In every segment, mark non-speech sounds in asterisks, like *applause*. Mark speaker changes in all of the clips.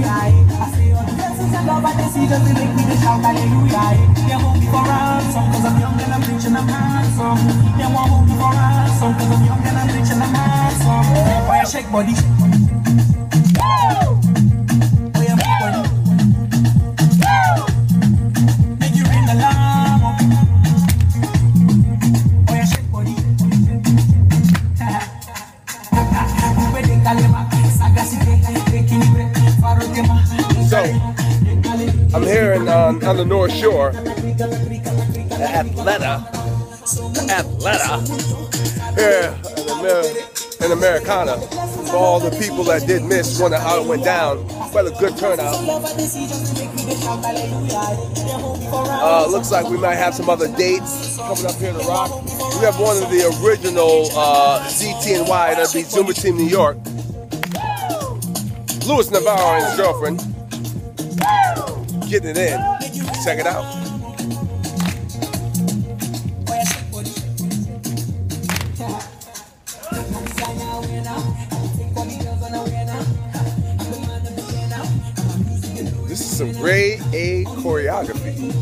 Speaker 1: hallelujah. I say all the blessings and love I they see just to make me to shout hallelujah. They won't be for ransom cause I'm young and I'm rich and I'm handsome. They won't hold me for ransom cause I'm young and I'm rich and I'm handsome. Oh yeah, shake body.
Speaker 2: I'm here in, um, on the North Shore at Athleta. Athleta. Here in, Amer- in Americana. For all the people that did miss wonder how it went down. Well, a good turnout. Uh, looks like we might have some other dates coming up here to rock. We have one of the original uh, ZTNY, that'd be Zumba Team New York. Luis Navarro and his girlfriend getting it in. Check it out. This is some grade A choreography.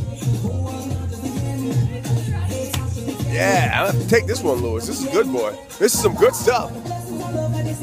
Speaker 2: Yeah, gonna have to take this one, Luis. This is good, boy. This is some good stuff.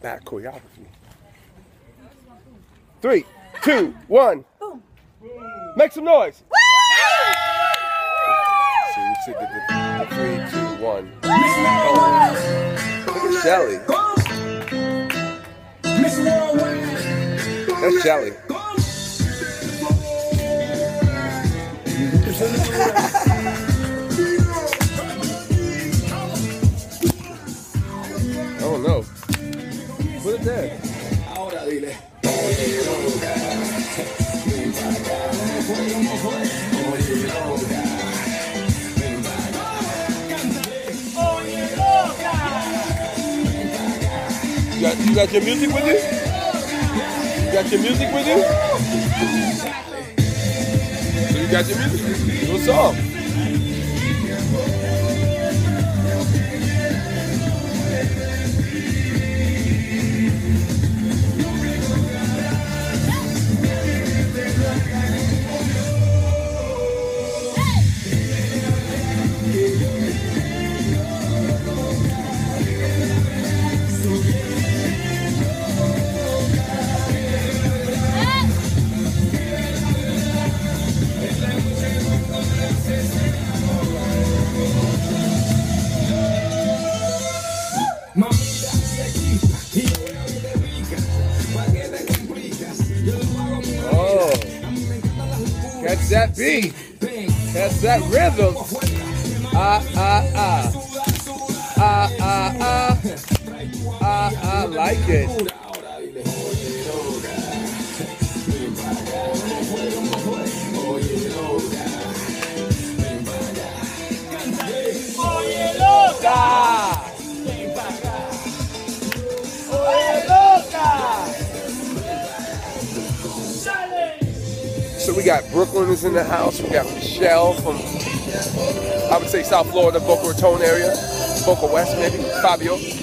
Speaker 2: Got back choreography. Three, two, one. Boom. Make some noise. Said the three, two, one. Oh. Look at Shelly. That's Shelly. *laughs* You got, you got your music with you? You got your music with you? So you got your music? Do a that beat. Catch that rhythm. Ah, ah, ah. Ah, ah, ah. Ah, I like it. So we got Brooklyn is in the house. We got Michelle from, I would say South Florida, Boca Raton area, Boca West maybe, Fabio.